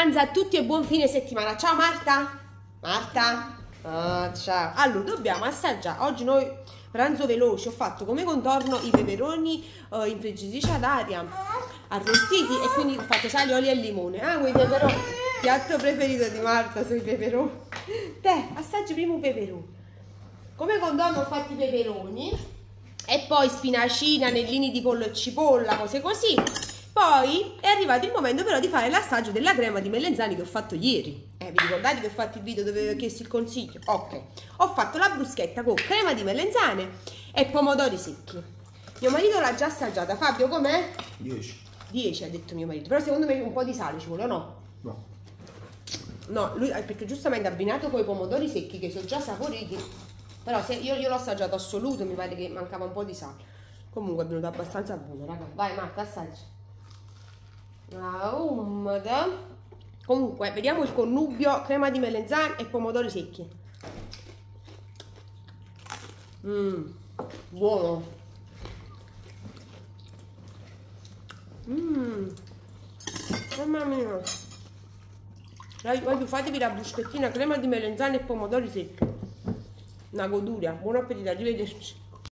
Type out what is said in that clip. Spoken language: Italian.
pranzo a tutti e buon fine settimana. Ciao Marta. Marta. Oh, ciao. Allora, dobbiamo assaggiare. Oggi noi pranzo veloce. Ho fatto come contorno i peperoni uh, in friggitrice ad aria arrostiti e quindi ho fatto sale, olio e limone. Ah, quei peperoni. Piatto preferito di Marta sono i peperoni. Te, assaggi prima un peperone. Come contorno ho fatto i peperoni e poi spinacina, anellini di pollo e cipolla, cose così. Poi è arrivato il momento però di fare l'assaggio della crema di melenzani che ho fatto ieri. Eh, vi ricordate che ho fatto il video dove avevo chiesto il consiglio? Ok. Ho fatto la bruschetta con crema di melenzane e pomodori secchi. Mio marito l'ha già assaggiata. Fabio, com'è? 10. 10 ha detto mio marito. Però secondo me un po' di sale ci vuole o no? No. No, lui perché giustamente abbinato con i pomodori secchi che sono già saporiti. Però se io, io l'ho assaggiato assoluto, mi pare che mancava un po' di sale. Comunque è venuto abbastanza buono, raga. Vai Marta, assaggia. Umda. Comunque, vediamo il connubio, crema di melenzane e pomodori secchi. Mmm, buono. Mmm, mamma mia. Dai, voglio fatevi la bruschettina, crema di melenzane e pomodori secchi. Una goduria. Buon appetito, arrivederci.